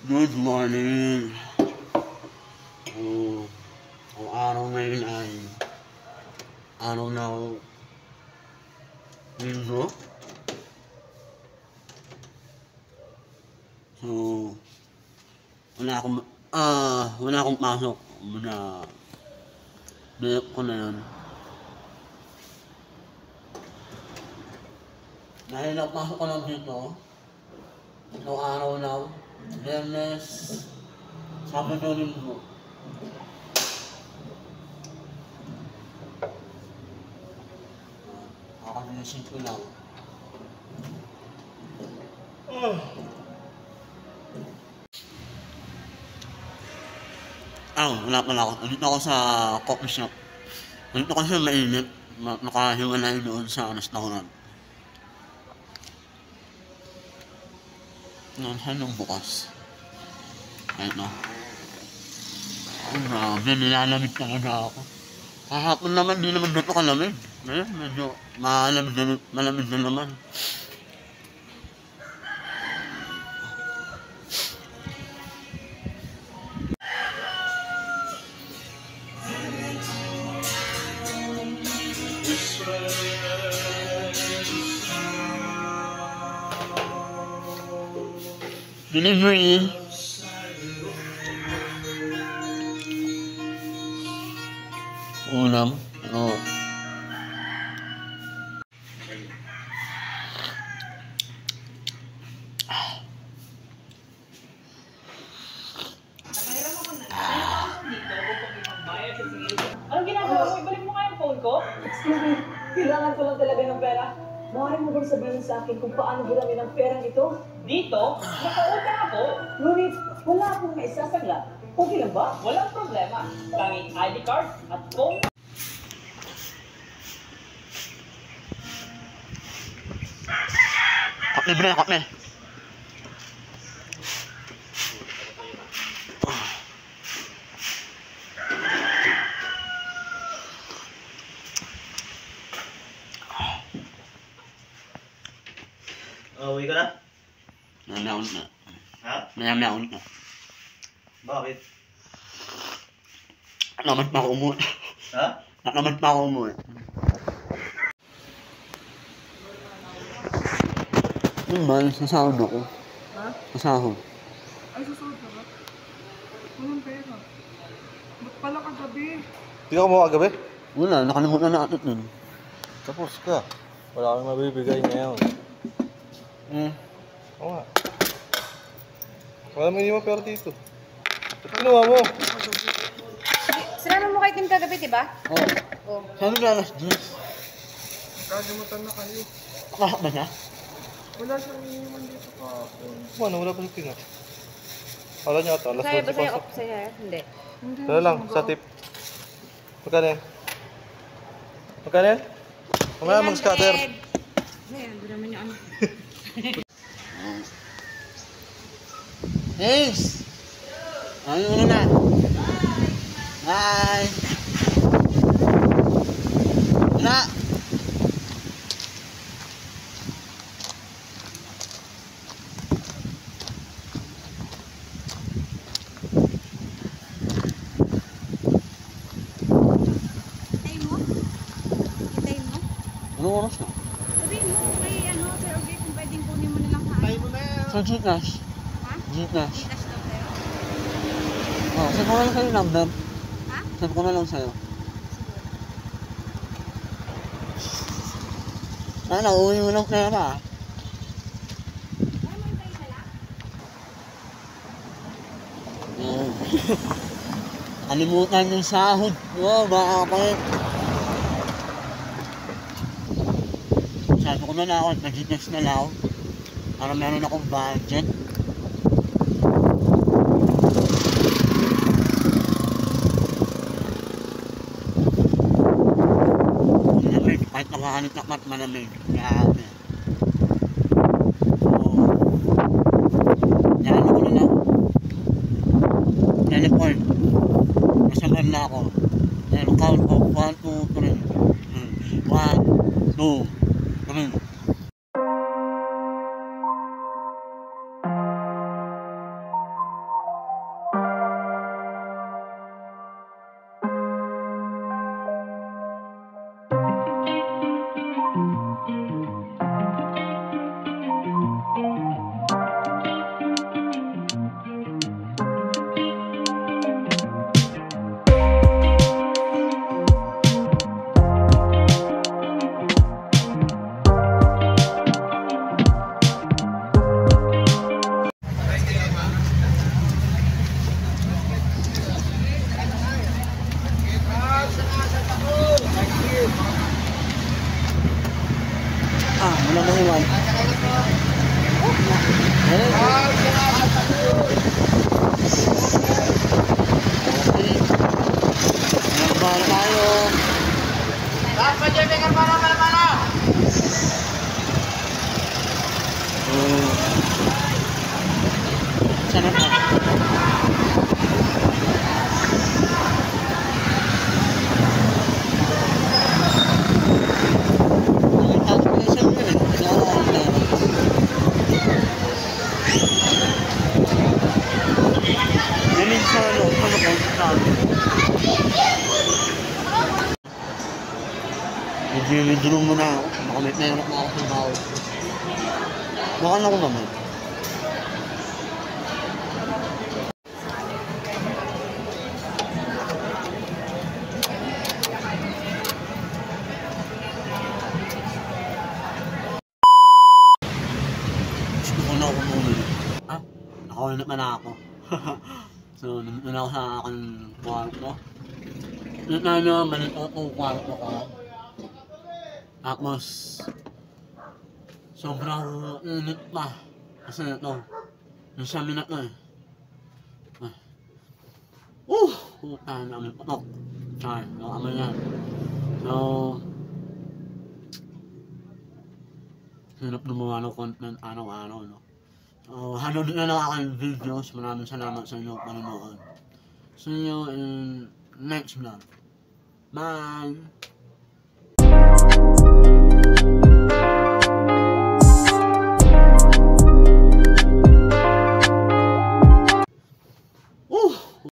Good morning. Oh, ang araw ngayon ay araw ng linggo. So, wala akong, ah, wala akong pasok. Muna, Biyok ko na yun. Dahil napasok ko lang dito, itong araw lang, Biyernes, Sabado Linggo. Kakalimusin ko lang. Ah, wala pala ako. Nandito ako sa coffee shop. Nandito kasi mainit. Na- Nakahiwalay doon sa restaurant. Ngayon, saan yung bukas? Ayun na. Ang grabe, nilalamig talaga ako. Kahapon naman, di naman dito kalamig. Ngayon, medyo malamig na, malamig na naman. Delivery. Ulam. Oo. Anong ginagawa mo? Ibalik mo nga yung phone ko? Excuse me, kailangan ko lang talaga ng pera. Maaari mo bang sabihin sa akin kung paano ginamin ang perang ito? Dito? Nakautang ako. Ngunit wala akong maisasagla. Okay lang ba? Walang problema. Gamit ID card at phone. Kape, bre, kape. Oh, uwi ka na? Nanaon na. Ha? Nanaon na. Bakit? Naman pa ako umuwi. Ha? Naman pa ako umuwi. Yung ba, sa sahod ako. Ha? Sa sahod. Ay, susunod na ba? Walang pera. Ba't pala kagabi? Hindi ka mo kagabi? Wala, nakalimutan na natin nun. Tapos ka. Wala kang mabibigay ngayon. Hmm. Oo nga. Wala mo mo pera dito. Ba't kinuha mo? Sinama mo kay Kim kagabi, di ba? Oh, Oh. sabi na alas 10. Kalimutan na kayo. Nakahak ba siya? Wala siyang iniwan dito kahapon. Ano, wala pa sa tingin. Wala niya ata. Alas Sa'yo ba 12 sa'yo? pasok. Sa'yo? Hindi. Hindi. Wala lang, sa tip. Magkano yan? Magkano yan? Mamaya mag-scatter. Ayan, naman yung ano. Ace! Ano mo na? Bye! Mo? Mo? Ano oras na? Sabihin mo kay ano, Sir Ogie, kung pwedeng kunin mo na lang tayo. Sa Gcash. Gcash. Gcash daw sa'yo? Oh, send ko na lang sa'yo yung number. Ha? Send ko na lang sa'yo. Mo ng pera. ah. Kaya mo na lang? Oo. Kalimutan yung sahod. Wow, bakit? Sabi ko na lang ako, nag-gcash na lang ako. Para meron akong budget. Nakahanit na mat malamig. Grabe. Oo. Yan ako na lang. Teleport. Masagal na ako. Then count of 1, 2, 3. 1, 2, 3. Wala na iwan. Eh, Okay. Nagbahala tayo. Oh. Sana pa. Ang calculation mo eh. Kaya ako ang pera. Ganun sa ano, ano ko, sa Nag-withdraw mo na ako. Baka may pera na ako sa bawat. Baka na ako naman. Gusto ko na ako bumili. Ah, nakawin naman ako. so, nandun ako sa aking kwarto. Ito na nyo, malit ako kwarto ko. Tapos, sobrang init pa. Kasi ito, yung sabi na ito eh. Uh! Puta na kami patok. Char, nakama yan. So, hirap gumawa ng content araw-araw, no? So, din na lang aking videos. Maraming salamat sa inyo panonood. See you in next vlog. Bye!